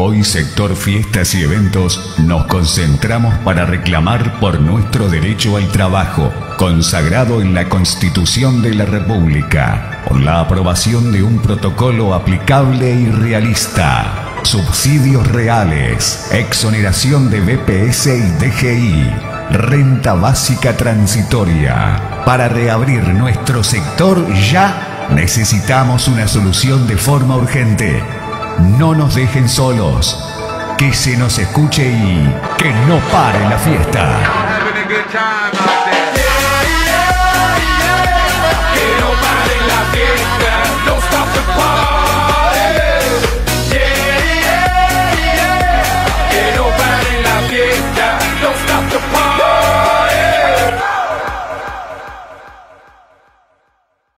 Hoy, sector fiestas y eventos, nos concentramos para reclamar por nuestro derecho al trabajo, consagrado en la Constitución de la República, por la aprobación de un protocolo aplicable y realista subsidios reales, exoneración de BPS y DGI, renta básica transitoria. Para reabrir nuestro sector ya necesitamos una solución de forma urgente. No nos dejen solos. Que se nos escuche y que no pare la fiesta.